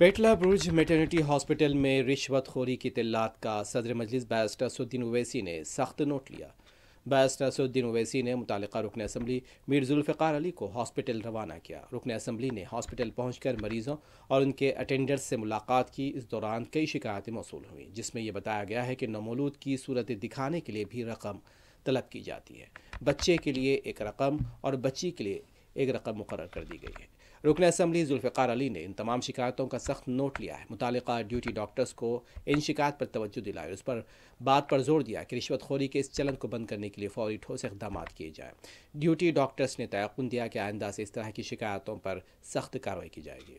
पेटला ब्रुज maternity hospital में रिश्वतखोरी की तिल्लात का सदर मजलिस बैरिस्टर असुद्दीन ओवैसी ने सख्त नोट लिया। बैरिस्टर असुद्दीन ओवैसी ने मुतल रुकन असम्बली मीर जुल्फ़ार अली को हॉस्पिटल रवाना किया। रुकन असम्बली ने हॉस्पिटल पहुंचकर मरीजों और उनके अटेंडर्स से मुलाकात की। इस दौरान कई शिकायतें मौसू हुई, जिसमें यह बताया गया है कि नमोलूद की सूरत दिखाने के लिए भी रकम तलब की जाती है। बच्चे के लिए एक रकम और बच्ची के लिए एक रकम मुकर कर दी गई है। रुकन असम्बली जुल्फ़ार अली ने इन तमाम शिकायतों का सख्त नोट लिया है। मुतल ड्यूटी डॉक्टर्स को इन शिकायत पर तोज्जो दिलाई उस पर बात पर ज़ोर दिया कि रिश्वतखोरी के इस चलन को बंद करने के लिए फौरी ठोस इकदाम किए जाएँ। ड्यूटी डॉक्टर्स ने तयन दिया कि आइंदा से इस तरह की शिकायतों पर सख्त कार्रवाई की जाएगी।